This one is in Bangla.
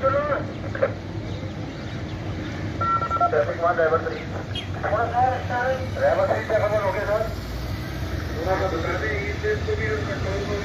traffic one driver three driver three traffic one okay sir